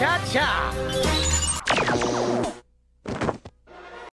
cha-cha.